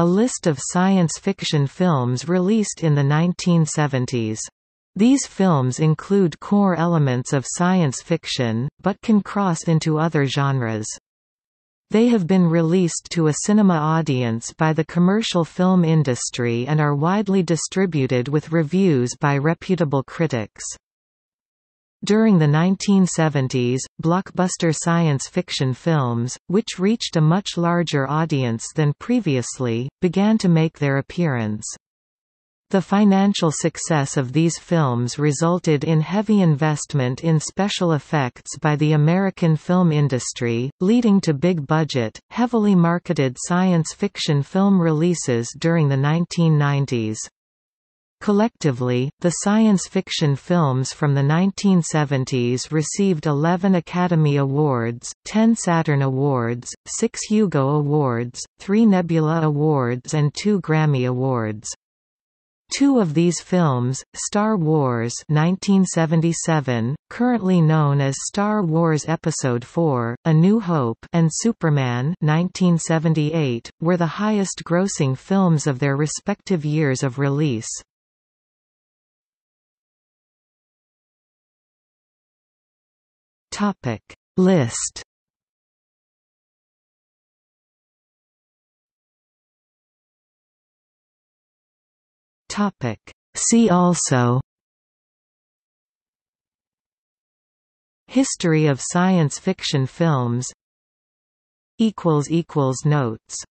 A list of science fiction films released in the 1970s. These films include core elements of science fiction, but can cross into other genres. They have been released to a cinema audience by the commercial film industry and are widely distributed with reviews by reputable critics. During the 1970s, blockbuster science fiction films, which reached a much larger audience than previously, began to make their appearance. The financial success of these films resulted in heavy investment in special effects by the American film industry, leading to big-budget, heavily marketed science fiction film releases during the 1990s. Collectively, the science fiction films from the 1970s received 11 Academy Awards, 10 Saturn Awards, 6 Hugo Awards, 3 Nebula Awards and 2 Grammy Awards. Two of these films, Star Wars 1977, currently known as Star Wars Episode IV, A New Hope and Superman 1978, were the highest-grossing films of their respective years of release. List. Topic. See also. History of science fiction films. Equals equals Notes